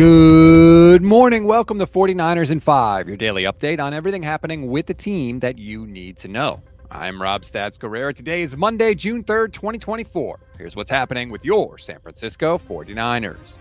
Good morning. Welcome to 49ers in 5, your daily update on everything happening with the team that you need to know. I'm Rob Stats Guerrera. Today is Monday, June 3rd, 2024. Here's what's happening with your San Francisco 49ers.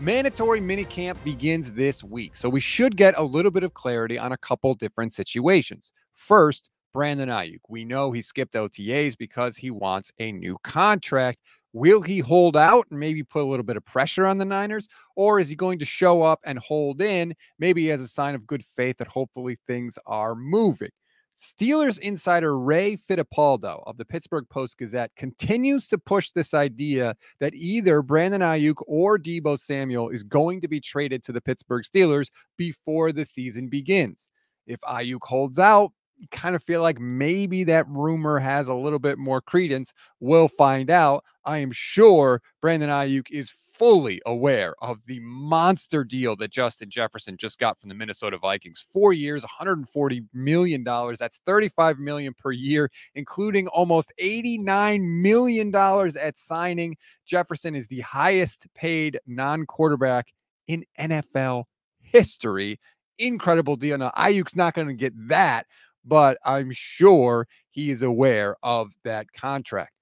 Mandatory minicamp begins this week, so we should get a little bit of clarity on a couple different situations. First, Brandon Aiyuk. We know he skipped OTAs because he wants a new contract. Will he hold out and maybe put a little bit of pressure on the Niners? Or is he going to show up and hold in, maybe as a sign of good faith that hopefully things are moving? Steelers insider Ray Fittipaldo of the Pittsburgh Post Gazette continues to push this idea that either Brandon Aiyuk or Deebo Samuel is going to be traded to the Pittsburgh Steelers before the season begins. If Aiyuk holds out, kind of feel like maybe that rumor has a little bit more credence. We'll find out. I am sure Brandon Aiyuk is fully aware of the monster deal that Justin Jefferson just got from the Minnesota Vikings. Four years, 140 million dollars. That's 35 million per year, including almost 89 million dollars at signing. Jefferson is the highest paid non-quarterback in NFL history. Incredible deal. Now Aiyuk's not going to get that, but I'm sure he is aware of that contract.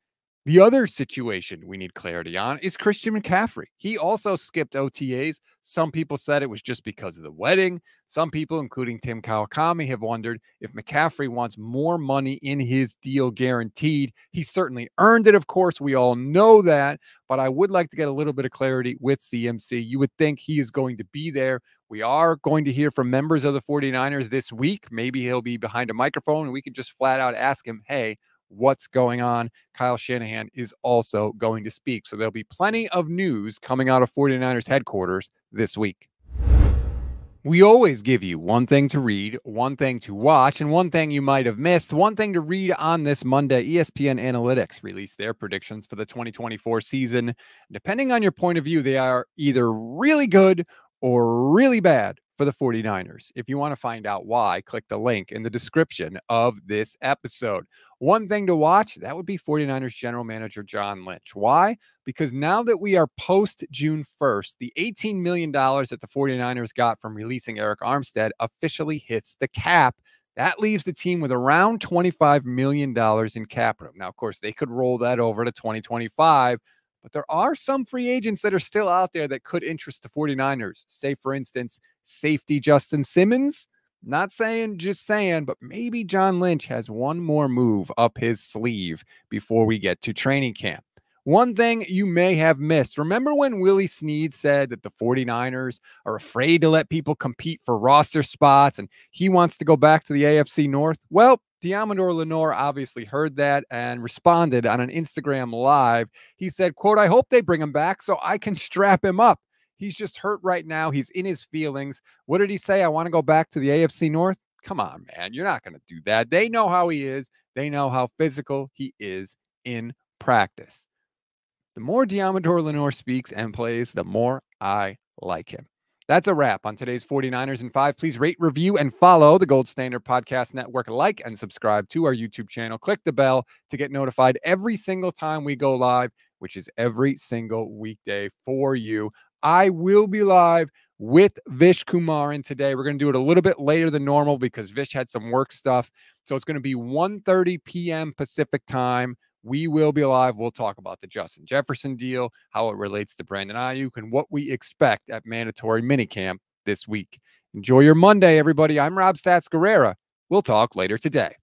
The other situation we need clarity on is Christian McCaffrey. He also skipped OTAs. Some people said it was just because of the wedding. Some people, including Tim Kawakami, have wondered if McCaffrey wants more money in his deal guaranteed. He certainly earned it, of course. We all know that. But I would like to get a little bit of clarity with CMC. You would think he is going to be there. We are going to hear from members of the 49ers this week. Maybe he'll be behind a microphone and we can just flat out ask him, hey, what's going on. Kyle Shanahan is also going to speak. So there'll be plenty of news coming out of 49ers headquarters this week. We always give you one thing to read, one thing to watch, and one thing you might have missed. One thing to read on this Monday ESPN Analytics released their predictions for the 2024 season. Depending on your point of view, they are either really good or really bad for the 49ers. If you want to find out why, click the link in the description of this episode. One thing to watch that would be 49ers general manager John Lynch. Why? Because now that we are post June 1st, the $18 million that the 49ers got from releasing Arik Armstead officially hits the cap. That leaves the team with around $25 million in cap room. Now, of course, they could roll that over to 2025 but there are some free agents that are still out there that could interest the 49ers. Say, for instance, safety Justin Simmons. Not saying, just saying, but maybe John Lynch has one more move up his sleeve before we get to training camp. One thing you may have missed. Remember when Willie Snead said that the 49ers are afraid to let people compete for roster spots and he wants to go back to the AFC North? Well, Deommodore Lenoir obviously heard that and responded on an Instagram live. He said, quote, I hope they bring him back so I can strap him up. He's just hurt right now. He's in his feelings. What did he say? I want to go back to the AFC North. Come on, man. You're not going to do that. They know how he is. They know how physical he is in practice. The more Deommodore Lenoir speaks and plays, the more I like him. That's a wrap on today's 49ers and 5. Please rate, review, and follow the Gold Standard Podcast Network. Like and subscribe to our YouTube channel. Click the bell to get notified every single time we go live, which is every single weekday for you. I will be live with Vish Kumaran today. We're going to do it a little bit later than normal because Vish had some work stuff. So it's going to be 1:30 p.m. Pacific time we will be live. We'll talk about the Justin Jefferson deal, how it relates to Brandon Aiyuk, and what we expect at mandatory minicamp this week. Enjoy your Monday, everybody. I'm Rob Stats Guerrera. We'll talk later today.